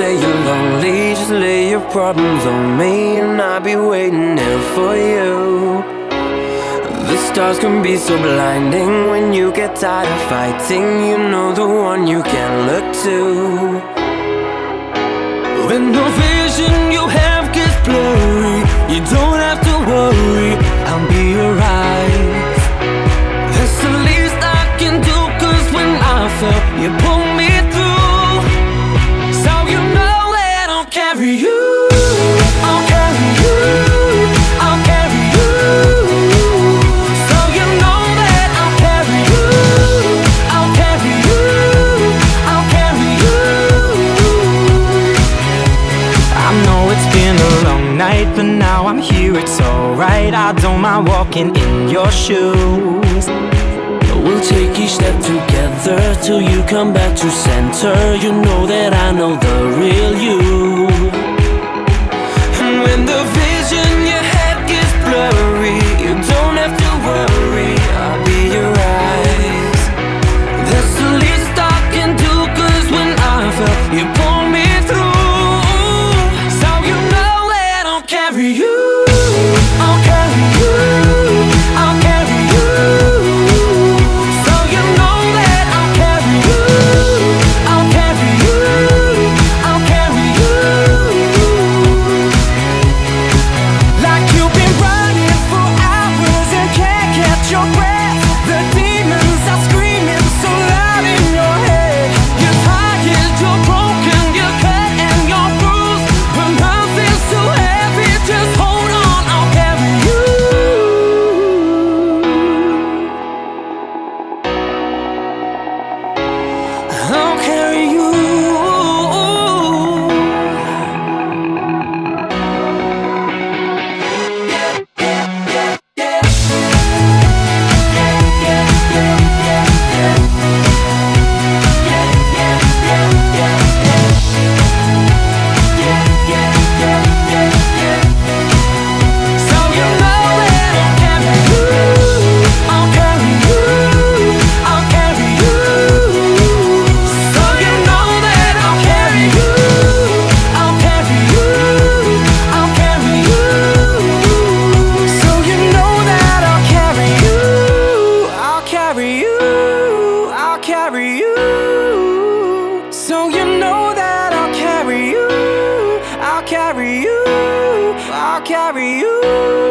say you're lonely, just lay your problems on me And I'll be waiting here for you. The stars can be so blinding When you get tired of fighting You know the one you can look to. When the vision you have gets blurry You don't have to worry I'll be alright. That's the least I can do Cause when I fell, you pulled I'm here, it's alright. I don't mind walking in your shoes. We'll take each step together till you come back to center. You know that I know the real you. marry you. carry you.